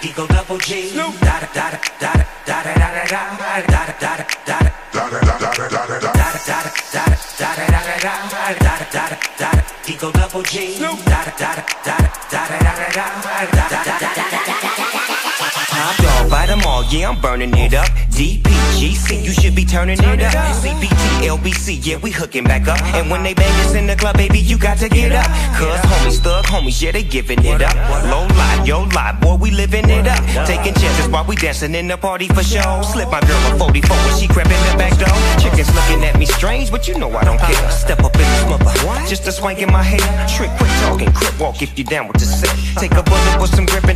Eagle double G. Da da da da da da da da da da da da da da Eagle double G. Da da da da da da da da da Top dog, by them all, yeah, I'm burning it up. DPGC, you should be turning it up. CPT, LBC, yeah, we hooking back up. And when they bang us in the club, baby, you got to get up. Cuz homies, thug homies, yeah, they giving it up. Low lie, yo lie, boy, we living it up. Taking chances while we dancing in the party for show. Slip my girl a 44 when she crept in the back door. Chickens looking at me strange, but you know I don't care. Step up in this mother, just a swank in my hair. Trick, quick talking, crip walk if you down with the set. Take a bullet with some grip